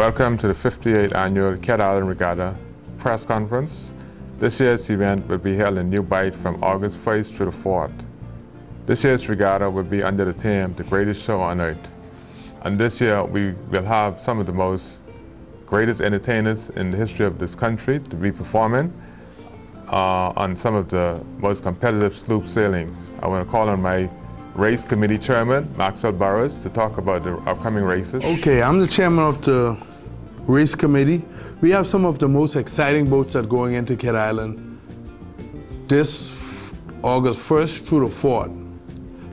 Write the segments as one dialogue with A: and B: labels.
A: Welcome to the 58th annual Cat Island Regatta press conference. This year's event will be held in New Bight from August 1st through the 4th. This year's regatta will be under the theme, The Greatest Show on Earth. And this year we will have some of the most greatest entertainers in the history of this country to be performing uh, on some of the most competitive sloop sailings. I want to call on my race committee chairman, Maxwell Burrows, to talk about the upcoming races.
B: Okay, I'm the chairman of the race committee. We have some of the most exciting boats that are going into Cat Island this August 1st through the 4th.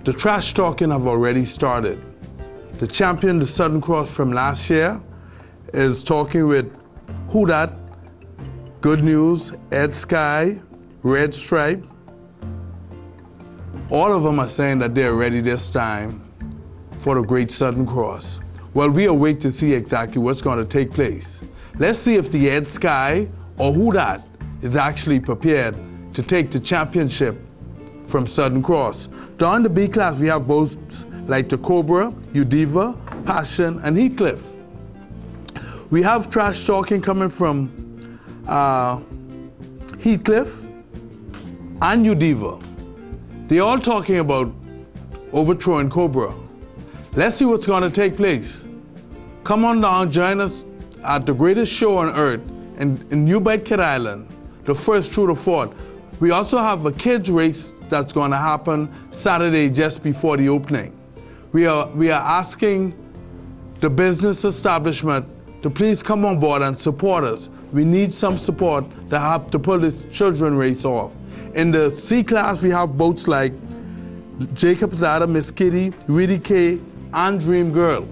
B: The trash talking have already started. The champion, the Southern Cross from last year, is talking with Who Dat, Good News, Ed Sky, Red Stripe, all of them are saying that they're ready this time for the Great Southern Cross. Well, we await to see exactly what's going to take place. Let's see if the Ed Sky or Who Dat is actually prepared to take the championship from Southern Cross. Down the B class, we have boats like the Cobra, Udiva, Passion, and Heathcliff. We have trash talking coming from uh, Heathcliff and Udiva. They're all talking about overthrowing Cobra. Let's see what's going to take place. Come on down, join us at the greatest show on earth in, in New Bedford Island, the first through the fourth. We also have a kids race that's going to happen Saturday just before the opening. We are, we are asking the business establishment to please come on board and support us. We need some support to help to pull this children race off. In the C class, we have boats like Jacob's Ladder, Miss Kitty, Weedy K, and Dream Girl.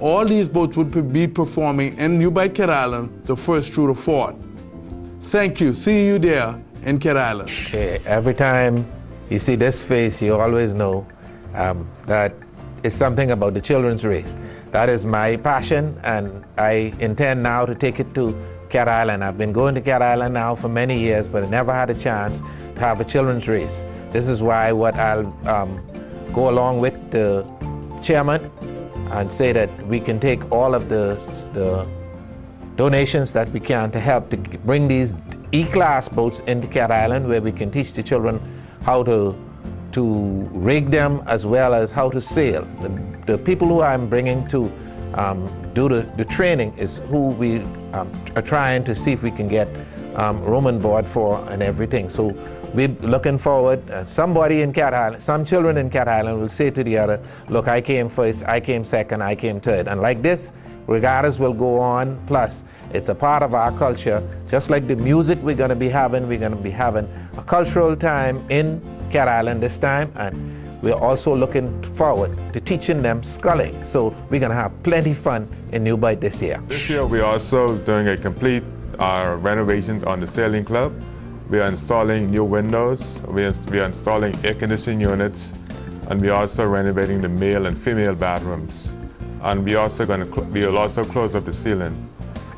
B: All these boats would be performing in New Bight, Cat Island, the first through the fourth. Thank you. See you there in Cat Island.
C: Okay, every time you see this face, you always know um, that it's something about the children's race. That is my passion, and I intend now to take it to Cat Island. I've been going to Cat Island now for many years, but I never had a chance to have a children's race. This is why what I'll um, go along with the chairman and say that we can take all of the, the donations that we can to help to bring these E-class boats into Cat Island where we can teach the children how to to rig them as well as how to sail. The, the people who I'm bringing to um, do the, the training is who we um, are trying to see if we can get um, room on board for and everything. So we're looking forward. Uh, somebody in Cat Island, some children in Cat Island will say to the other, look, I came first, I came second, I came third. And like this, regattas will go on. Plus, it's a part of our culture. Just like the music we're going to be having, we're going to be having a cultural time in Cat Island this time. And we're also looking forward to teaching them sculling. So we're going to have plenty fun in New Bight this year.
A: This year we're also doing a complete uh, renovation on the sailing club. We are installing new windows, we are, we are installing air conditioning units, and we're also renovating the male and female bathrooms. And we also going to we will also close up the ceiling.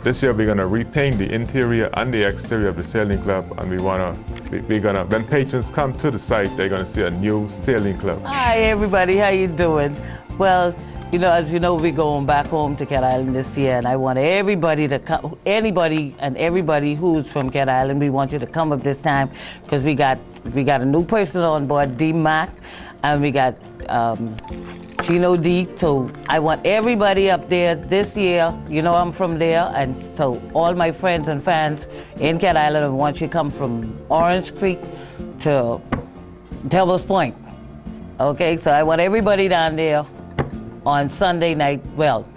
A: This year we're going to repaint the interior and the exterior of the sailing club and we want to, we're going to, when patrons come to the site, they're going to see a new sailing club.
D: Hi everybody, how are you doing? Well, you know, as you know, we're going back home to Cat Island this year, and I want everybody to come, anybody and everybody who's from Cat Island, we want you to come up this time because we got we got a new person on board, D Mac, and we got um, Chino D. So I want everybody up there this year. You know I'm from there, and so all my friends and fans in Cat Island, I want you to come from Orange Creek to Devil's Point. Okay, so I want everybody down there on Sunday night. Well,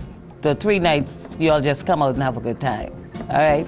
D: the three nights, y'all just come out and have a good time. All right.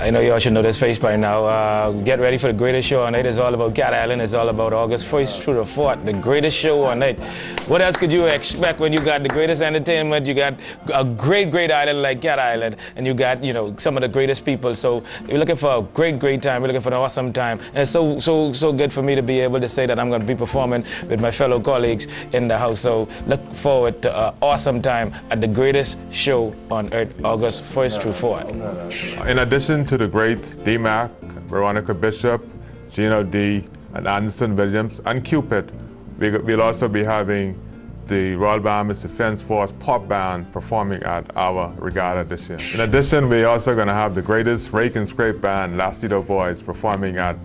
E: I know y'all should know this face by now. Uh, get ready for the greatest show on night. It's all about Cat Island. It's all about August 1st through the 4th. The greatest show on night. What else could you expect when you got the greatest entertainment? You got a great, great island like Cat Island, and you got, you know, some of the greatest people. So you're looking for a great, great time. You're looking for an awesome time. And it's so, so, so good for me to be able to say that I'm going to be performing with my fellow colleagues in the house. So look forward to an awesome time at the greatest show on earth, August 1st through 4th.
A: In addition to the great D-Mac, Veronica Bishop, Gino D, and Anderson Williams, and Cupid, we, will also be having the Royal Bahamas Defense Force pop band performing at our regatta this year. In addition, we're also going to have the greatest rake and scrape band, Lastido Boys, performing at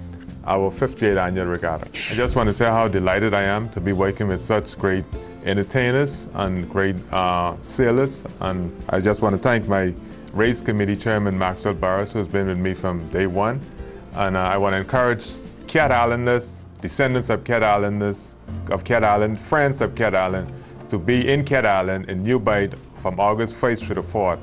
A: our 58th annual regatta. I just want to say how delighted I am to be working with such great entertainers and great uh, sailors. And I just want to thank my race committee chairman, Maxwell Barris, who's been with me from day one. And uh, I want to encourage Cat Islanders, descendants of Cat Islanders, of Cat Island, friends of Cat Island, to be in Cat Island in New Bight from August 1st to the 4th.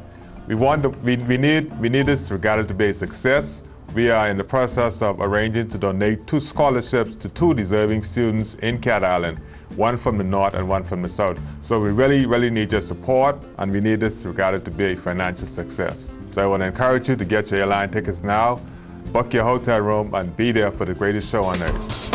A: We, want to, we, we, need, we need this regatta to be a success. We are in the process of arranging to donate two scholarships to two deserving students in Cat Island, one from the north and one from the south. So we really, really need your support and we need this regatta to be a financial success. So I want to encourage you to get your airline tickets now, book your hotel room and be there for the greatest show on earth.